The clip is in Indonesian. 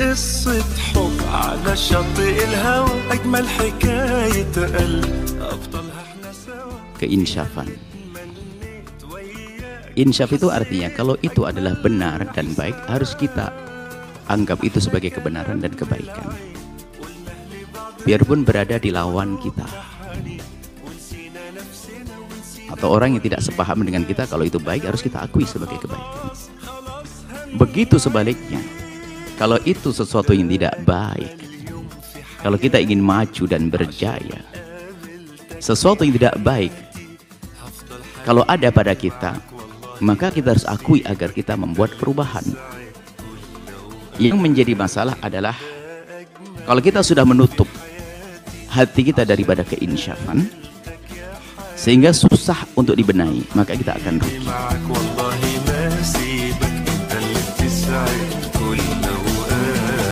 قصة حب على شاطئ الهوى أجمل حكاية قلب أبطالها احنا سوا keinsyafan. Insyaf itu artinya kalau itu adalah benar dan baik harus kita anggap itu sebagai kebenaran dan kebaikan. Biarpun berada di lawan kita atau orang yang tidak sepaham dengan kita kalau itu baik harus kita akui sebagai kebaikan. Begitu sebaliknya, kalau itu sesuatu yang tidak baik, kalau kita ingin maju dan berjaya, sesuatu yang tidak baik, kalau ada pada kita, maka kita harus akui agar kita membuat perubahan. Yang menjadi masalah adalah kalau kita sudah menutup hati kita daripada keinsyafan, sehingga susah untuk dibenahi, maka kita akan rugi.